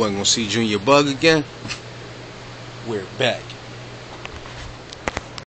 Wasn't gonna see Junior Bug again. We're back.